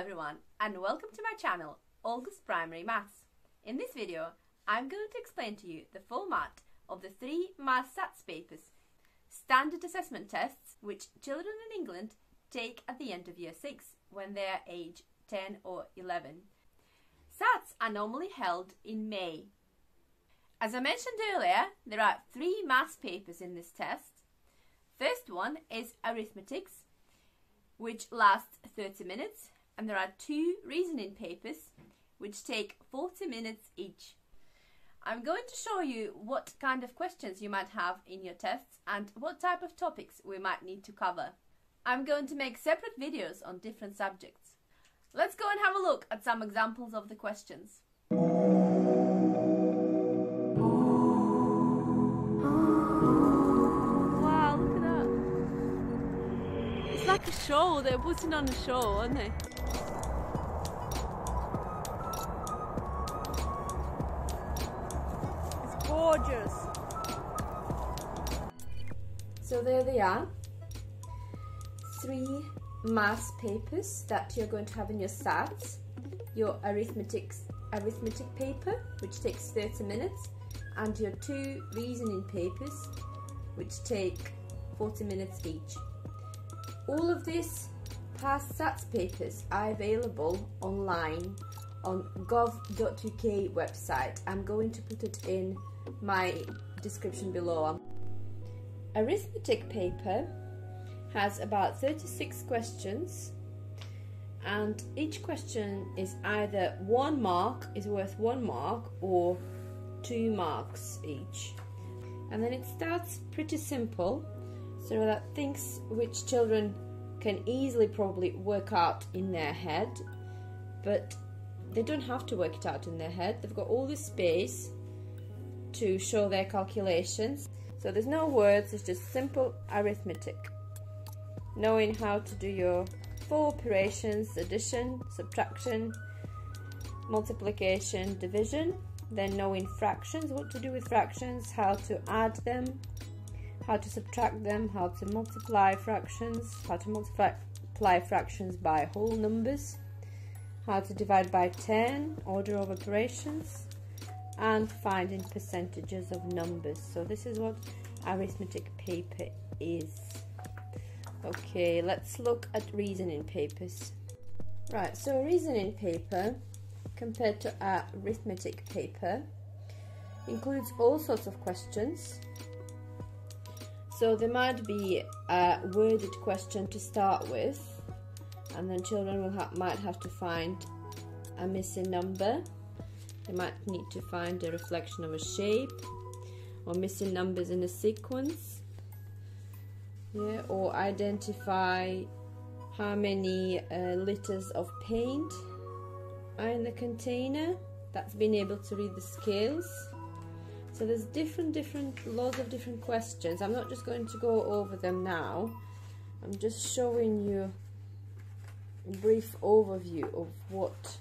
everyone and welcome to my channel Olga's Primary Maths. In this video I'm going to explain to you the format of the three Maths SATs papers, standard assessment tests which children in England take at the end of year 6 when they are age 10 or 11. SATs are normally held in May. As I mentioned earlier, there are three maths papers in this test. First one is arithmetics, which lasts 30 minutes and there are two reasoning papers which take 40 minutes each. I'm going to show you what kind of questions you might have in your tests and what type of topics we might need to cover. I'm going to make separate videos on different subjects. Let's go and have a look at some examples of the questions. Wow, look at that. It's like a show, they're putting on a show, aren't they? So there they are. Three maths papers that you're going to have in your SATs. Your arithmetic, arithmetic paper, which takes 30 minutes, and your two reasoning papers, which take 40 minutes each. All of these past SATs papers are available online on gov.uk website. I'm going to put it in my description below. Arithmetic paper has about 36 questions and each question is either one mark is worth one mark or two marks each and then it starts pretty simple so that things which children can easily probably work out in their head but they don't have to work it out in their head they've got all this space to show their calculations. So there's no words, it's just simple arithmetic. Knowing how to do your four operations, addition, subtraction, multiplication, division, then knowing fractions, what to do with fractions, how to add them, how to subtract them, how to multiply fractions, how to multiply fractions by whole numbers, how to divide by 10, order of operations, and finding percentages of numbers. So this is what arithmetic paper is. Okay, let's look at reasoning papers. Right, so reasoning paper compared to arithmetic paper includes all sorts of questions. So there might be a worded question to start with, and then children will ha might have to find a missing number they might need to find a reflection of a shape or missing numbers in a sequence. Yeah, or identify how many uh, liters of paint are in the container. That's being able to read the scales. So there's different, different, lots of different questions. I'm not just going to go over them now. I'm just showing you a brief overview of what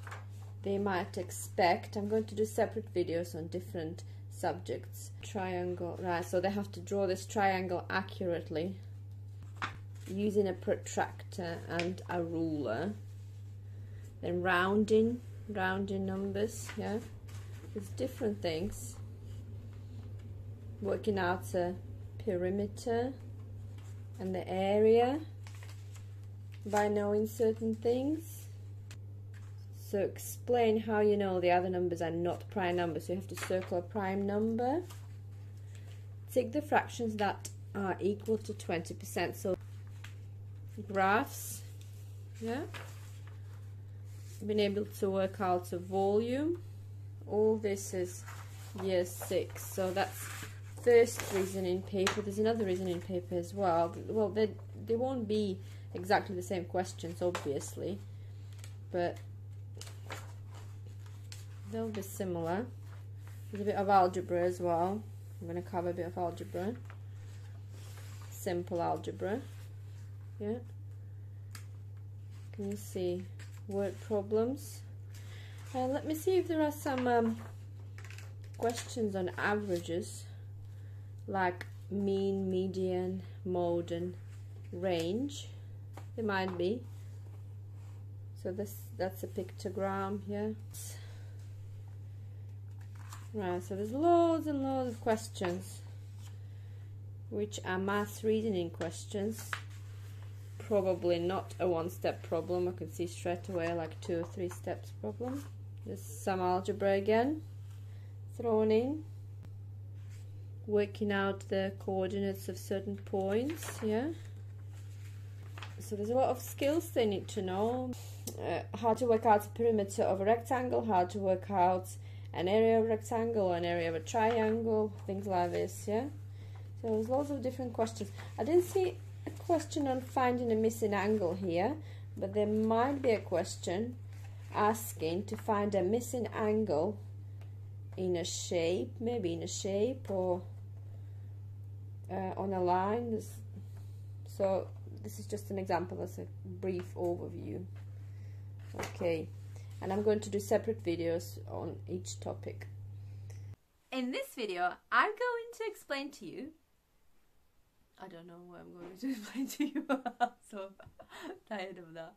they might expect. I'm going to do separate videos on different subjects. Triangle, right, so they have to draw this triangle accurately using a protractor and a ruler. Then rounding, rounding numbers, yeah. There's different things. Working out a perimeter and the area by knowing certain things so explain how you know the other numbers are not prime numbers. So you have to circle a prime number. Take the fractions that are equal to 20%. So graphs, yeah. Been able to work out a volume. All this is year six. So that's first reasoning paper. There's another reasoning paper as well. Well, they, they won't be exactly the same questions, obviously. But they'll be similar. There's a bit of algebra as well. I'm going to cover a bit of algebra. Simple algebra. Yeah. Can you see word problems? Uh, let me see if there are some um, questions on averages like mean, median, mode and range. There might be. So this that's a pictogram here. Right, so there's loads and loads of questions which are math reasoning questions. Probably not a one-step problem. I can see straight away like two or three steps problem. There's some algebra again thrown in. Working out the coordinates of certain points, yeah. So there's a lot of skills they need to know. Uh, how to work out the perimeter of a rectangle, how to work out an area of a rectangle an area of a triangle, things like this, yeah? So there's lots of different questions. I didn't see a question on finding a missing angle here, but there might be a question asking to find a missing angle in a shape, maybe in a shape or uh, on a line. So this is just an example as a brief overview. Okay and I'm going to do separate videos on each topic. In this video, I'm going to explain to you. I don't know what I'm going to explain to you. I'm so tired of that.